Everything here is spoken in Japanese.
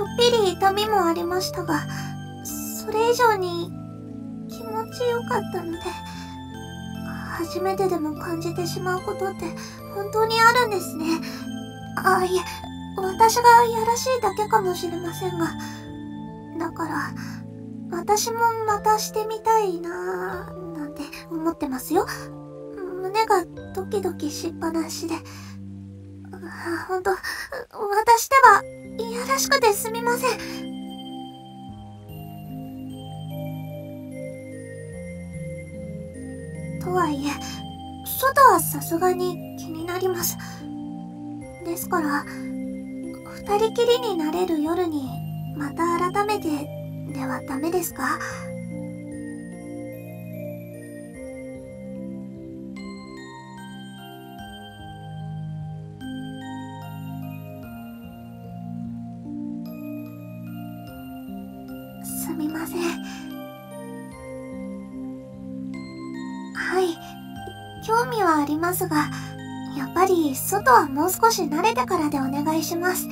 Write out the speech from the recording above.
ちょっぴり痛みもありましたが、それ以上に気持ちよかったので、初めてでも感じてしまうことって本当にあるんですね。あ、いえ、私がやらしいだけかもしれませんが。だから、私もまたしてみたいなぁ、なんて思ってますよ。胸がドキドキしっぱなしで。ほんと、私ではいやらしくてすみません。とはいえ、外はさすがに気になります。ですから、二人きりになれる夜に、また改めて、ではダメですか？すみません。はい。興味はありますが、やっぱり外はもう少し慣れてからでお願いします。